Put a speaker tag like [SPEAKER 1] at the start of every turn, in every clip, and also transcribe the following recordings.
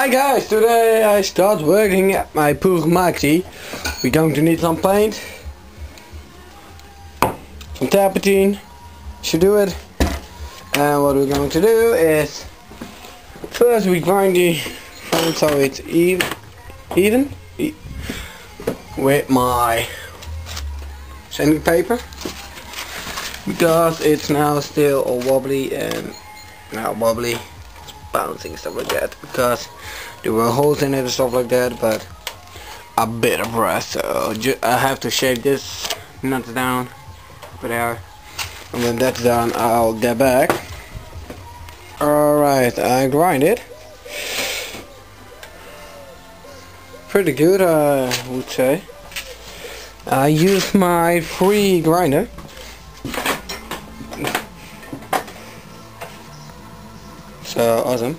[SPEAKER 1] Hi guys, today I start working at my Puch Maxi. We're going to need some paint, some terpentine, should do it. And what we're going to do is, first we grind the paint so it's even, even e with my sanding paper because it's now still all wobbly and now wobbly bouncing stuff like that because there were holes in it and stuff like that but a bit of rust so I have to shave this nuts down over there and when that's done I'll get back. Alright I grind it. Pretty good I would say. I use my free grinder So awesome.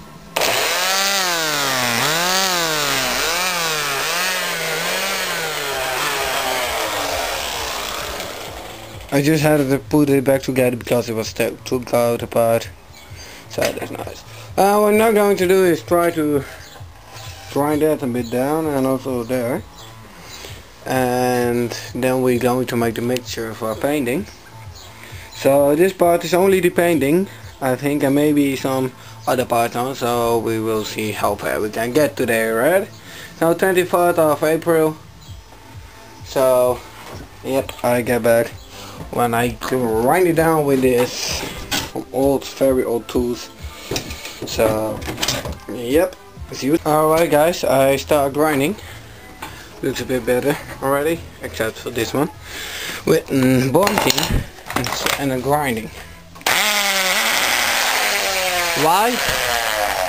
[SPEAKER 1] I just had to put it back together because it was took out apart. So that's nice. Uh, what I'm now going to do is try to grind that a bit down and also there. And then we're going to make the mixture for painting. So this part is only the painting, I think, and maybe some other parts on, so we will see how far we can get today, right? Now 24th of April. So, yep, I get back when I grind it down with this old, very old tools. So, yep, Alright guys, I start grinding. Looks a bit better already, except for this one. With mm, bonding and, and grinding. Why?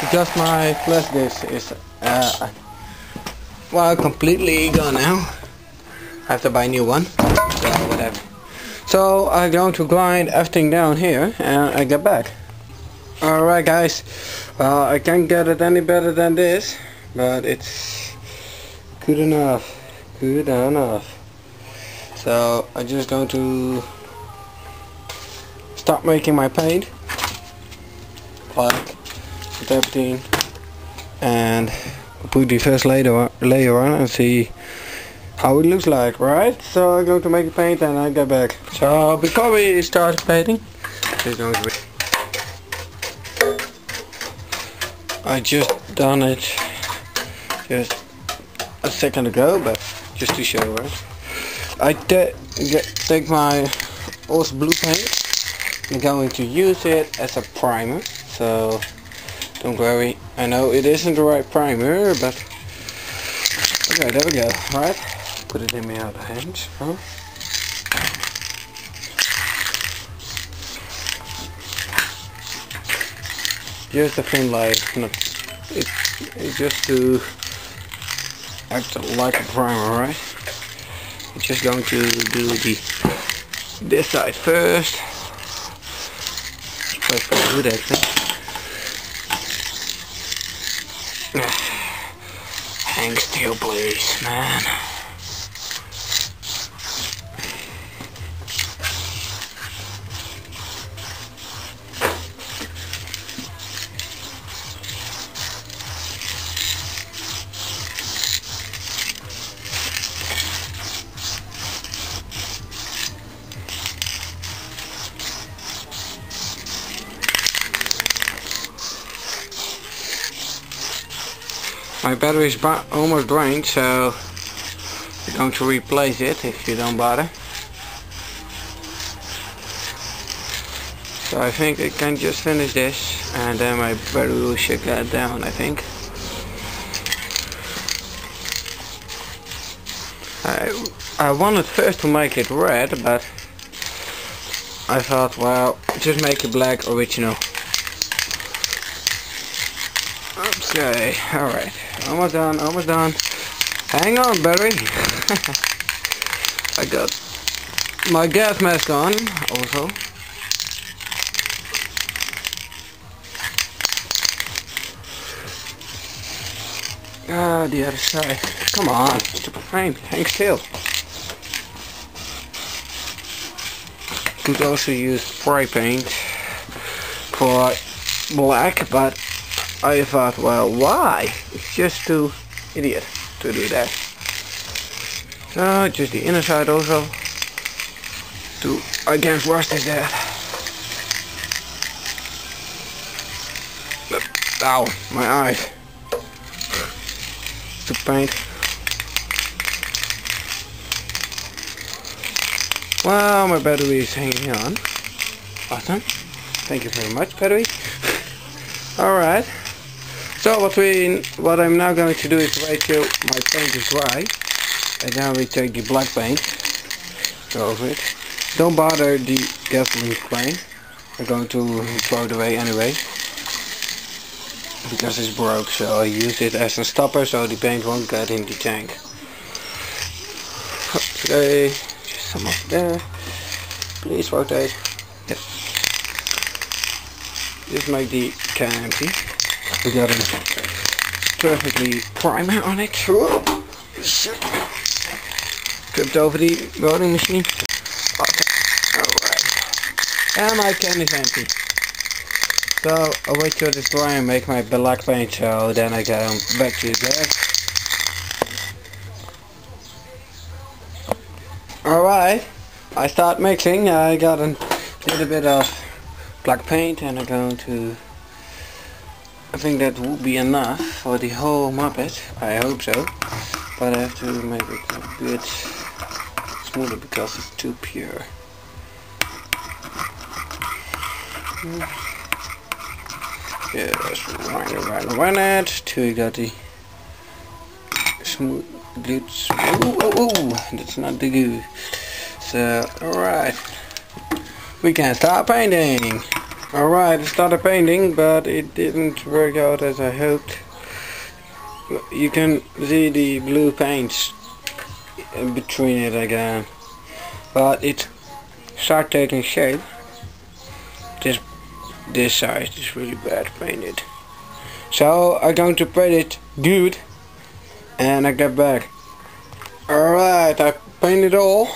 [SPEAKER 1] Because my flash disk is uh, well completely gone now. I have to buy a new one. So whatever. So I'm going to grind everything down here and I get back. Alright guys. Well I can't get it any better than this. But it's good enough. Good enough. So I'm just going to start making my paint black terpentine and put the first layer, layer on and see how it looks like right? So I'm going to make the paint and I'll get back. So before we start painting it's going to be I just done it just a second ago but just to show it. I get, take my awesome blue paint I'm going to use it as a primer so don't worry. I know it isn't the right primer but okay there we go right? Put it in my other hands huh? just a thin layer not it, it just to act like a primer right? I'm just going to do the this side first. Quite pretty good actually Hang still, please, man. My battery is almost drained so I'm going to replace it if you don't bother. So I think I can just finish this and then my battery should get down I think. I, I wanted first to make it red but I thought well just make it black original Okay, alright. Almost done, almost done. Hang on, Barry. I got my gas mask on, also. Ah, the other side. Come on, stupid frame. Hang still. Could also use spray paint for black, but I thought, well, why? It's just too idiot to do that. So, just the inner side also. To, I can't wash this that. Ow, my eyes. To paint. Well, my battery is hanging on. Awesome. Thank you very much, battery. Alright. So what we what I'm now going to do is wait till my paint is dry. And then we take the black paint. Go over it. Don't bother the gasoline plane. I'm going to throw it away anyway. Because it's broke, so I use it as a stopper so the paint won't get in the tank. Okay, just some up there. Please rotate. Yes. Just make the can empty. We got a perfectly primer on it. Tripped over the welding machine. And my can is empty. So I'll wait to dry and make my black paint so then I go back to the gas. Alright, I start mixing. I got a little bit of black paint and I'm going to I think that would be enough for the whole moped. I hope so. But I have to make it a bit smoother because it's too pure. Yes, run it, run run it till you got the smooth glutes. Ooh, ooh, ooh, that's not the good. So, alright. We can start painting. Alright, I started painting, but it didn't work out as I hoped. You can see the blue paints in between it again. But it started taking shape. This this side is really bad painted. So I'm going to paint it good and I get back. Alright, I painted all.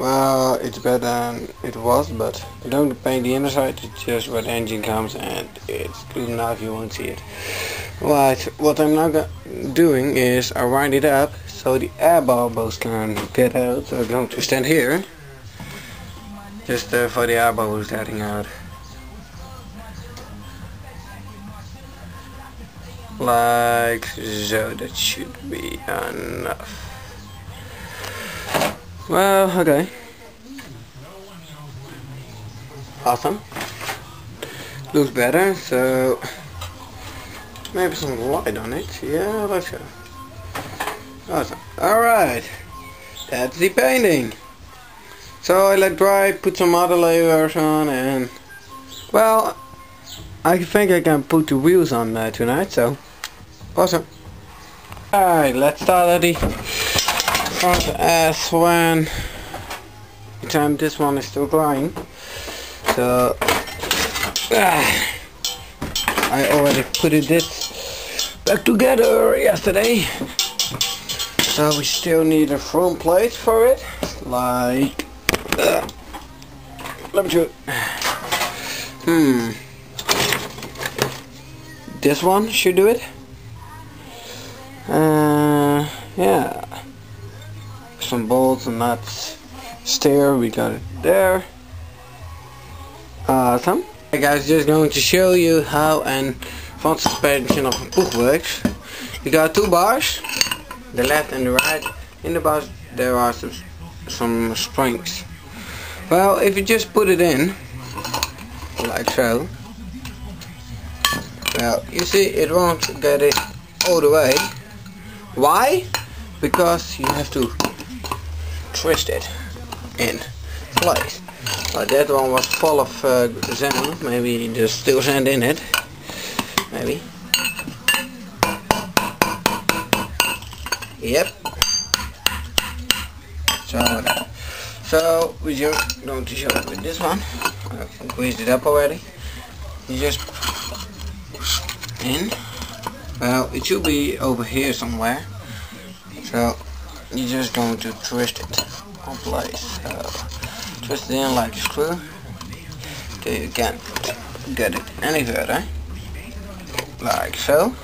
[SPEAKER 1] Well, it's better than it was, but I don't paint the inner side, it's just where the engine comes and it's good enough, you won't see it. Right, what I'm now doing is I wind it up so the air bubbles can get out. So I'm going to stand here, just uh, for the air bubbles getting out. like so that should be enough well okay. Awesome. Looks better so maybe some light on it. Yeah let's go. Awesome. Alright that's the painting. So I let dry put some other layers on and well I think I can put the wheels on uh, tonight so Awesome. Alright, let's start at the front as when time this one is still drying. So ah, I already put it this back together yesterday. So we still need a front plate for it. Like uh, let me do it. Hmm. This one should do it. Uh, yeah. Some bolts and nuts. Stair, we got it there. Uh, awesome. Hey guys, just going to show you how an front suspension of a Puch works. You got two bars, the left and the right. In the bars there are some, some springs. Well, if you just put it in, like so, well, you see it won't get it all the way why? Because you have to twist it in place. Like that one was full of uh, sand, maybe there's still sand in it. Maybe. Yep. So, so we just going to show it with this one. I squeezed it up already. You just in. Well, it should be over here somewhere. So, you're just going to twist it place. So, twist it in like a screw. Till you can't get it any further. like so.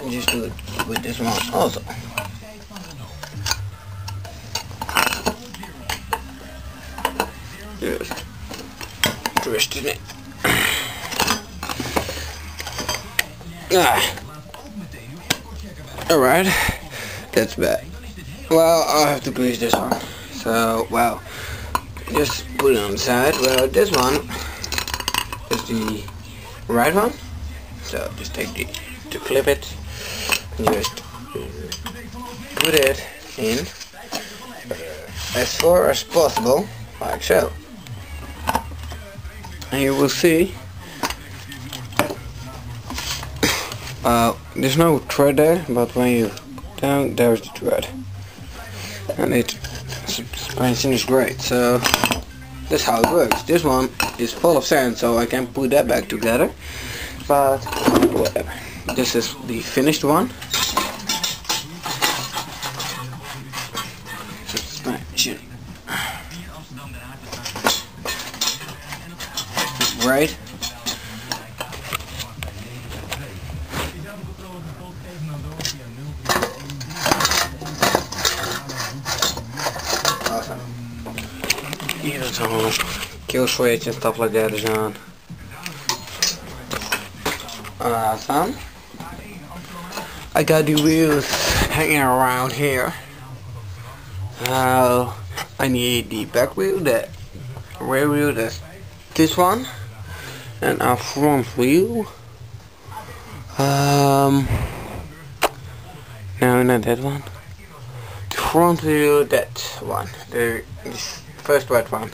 [SPEAKER 1] And just do it with this one also. Just twisting it. Ah. Alright, that's bad. Well, I'll have to grease this one. So, well, just put it on the side. Well, this one is the right one. So, just take the, to clip it, just put it in as far as possible, like so. And you will see Uh, there's no thread there, but when you down, there's the thread. And it suspension is great, so that's how it works. This one is full of sand, so I can put that back together. But whatever. This is the finished one. Suspension. Right. Some kill switch and stuff like that is on. Awesome. I got the wheels hanging around here. Now I need the back wheel, that rear wheel, that's this one, and a front wheel. Um, no, not that one. The front wheel, that one. The first white one.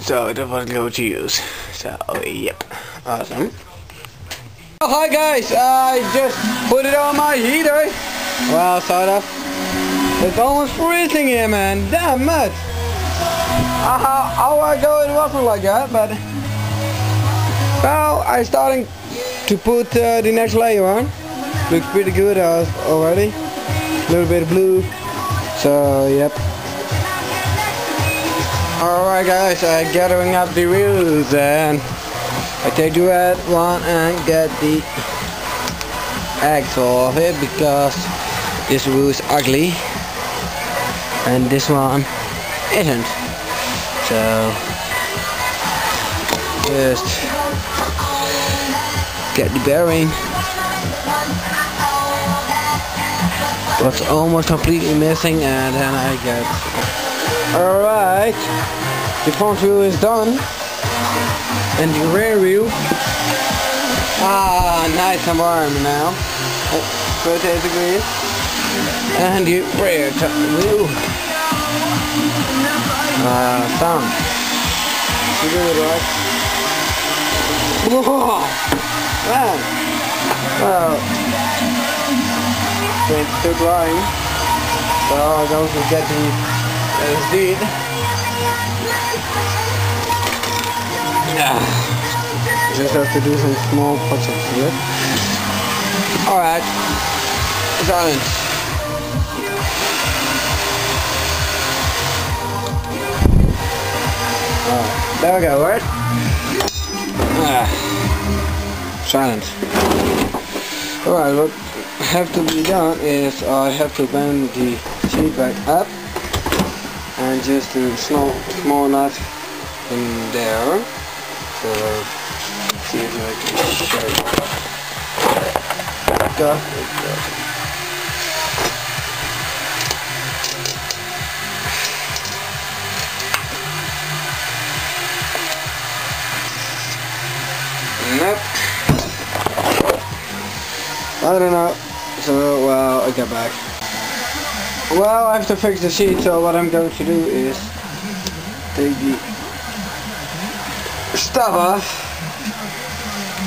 [SPEAKER 1] So that was going to use. So yep, awesome. Oh, hi guys, I just put it on my heater. Well, sort of. It's almost freezing here, man. Damn much. Uh, how, how I go, it wasn't like that, but now I'm starting to put uh, the next layer on. Looks pretty good uh, already. A little bit of blue. So, yep. Alright guys, I'm gathering up the wheels and I take the red one and get the axle of it because this wheel is ugly and this one isn't. So just get the bearing. What's almost completely missing and then I get Alright, the front wheel is done. And the rear wheel. Ah, nice and warm now. Oh, 38 degrees. And the rear wheel. Ah, done. You do it right. Whoa! Man! Well, it's still drying. So I'm going to get the did. Yeah. Just have to do some small push-ups here. Alright. Silence. Alright. There we go, right? Ah. Silence. Alright, what have to be done is I have to bend the seat back up and just a small small nut in there so see if I can show you go. Nope. I don't know. So, well, I get back. Well, I have to fix the seat, so what I'm going to do is take the stuff off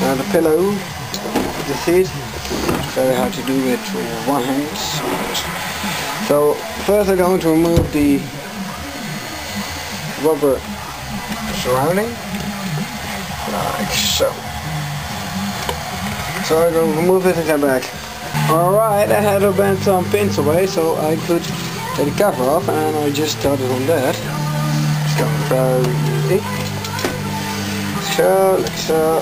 [SPEAKER 1] and the pillow the seat. Very hard to do it with one hand. So first I'm going to remove the rubber surrounding like so. So I'm going to remove it and come back. Alright, I had to bend some pins away so I could take the cover off and I just started on that. It's going very easy. So, let's uh,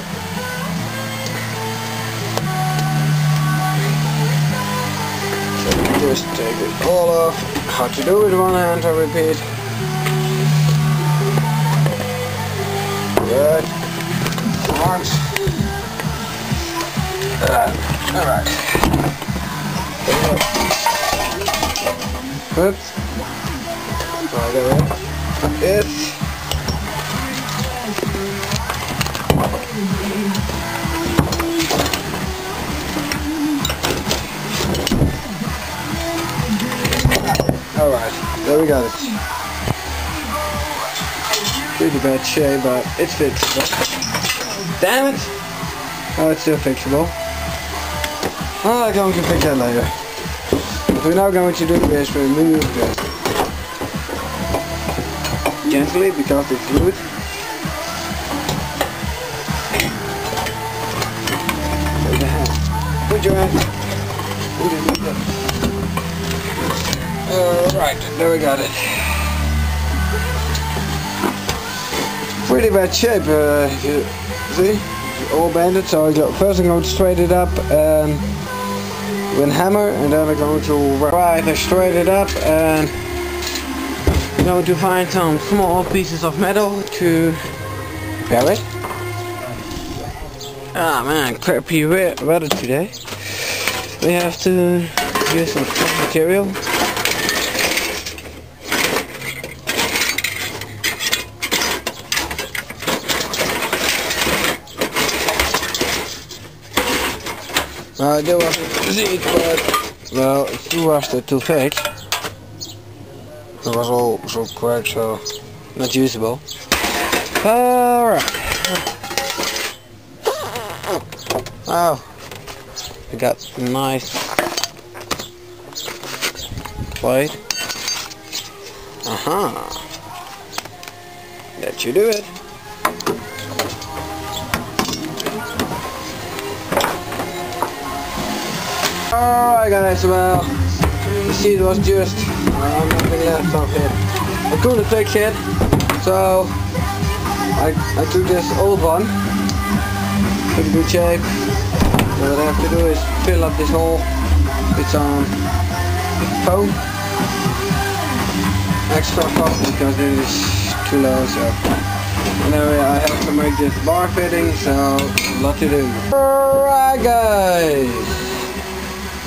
[SPEAKER 1] so just take it all off. How to do it one hand, I repeat. Good. Once. Uh, Alright. Good. Right there. we go. It. Alright, there we got it. Pretty bad shape, but it's fixable. Damn it! Oh, it's still fixable. Oh, I'm going fix that later. We're now going to do is remove this gently because it's fluid. Put your hand. Put your hand. Alright, there we got it. Pretty bad shape, uh, see? All banded, so I got, first I'm going to straighten it up um, with hammer, and then I'm going to right, I straighten it up, and I'm going to find some small pieces of metal to repair it. Ah man, crappy weather today. We have to use some material. I do want to see it, but well, it's too fake. It was all so cracked, so not usable. Alright. Oh, we got nice plate. Uh huh. That you do it. Alright guys, well, the seat was just, well, nothing left of it. I couldn't fix it, so I, I took this old one, pretty good shape. So what I have to do is fill up this hole with some foam, extra foam because it is too low, so anyway I have to make this bar fitting, so a lot to do. Alright guys!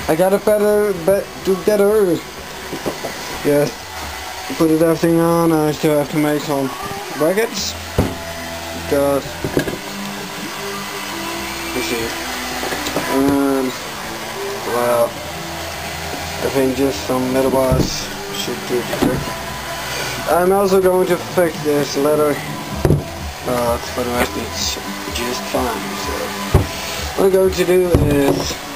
[SPEAKER 1] I got a better bet together. Yeah, put it everything on. I still have to make some brackets because you see. Um, well, I think just some metal bars should do the trick. I'm also going to fix this leather, but for the rest it's just fine. So what I'm going to do is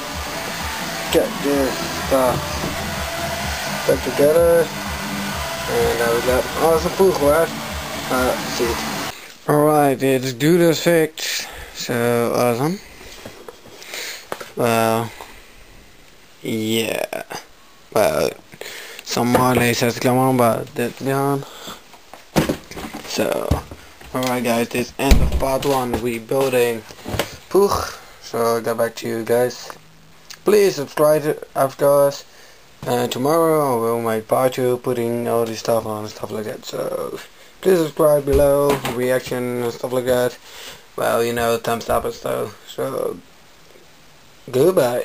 [SPEAKER 1] this stuff back together and now we got awesome poolwear uh seat. Alright, it's do this fix. So awesome. Well yeah. Well some more lasers come on but that's gone. So alright guys, this end of part one we building Puch. So I'll get back to you guys please subscribe after us and tomorrow I will make part 2 putting all this stuff on and stuff like that. So please subscribe below reaction and stuff like that. Well you know thumbs up and stuff. So goodbye